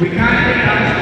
We can't take that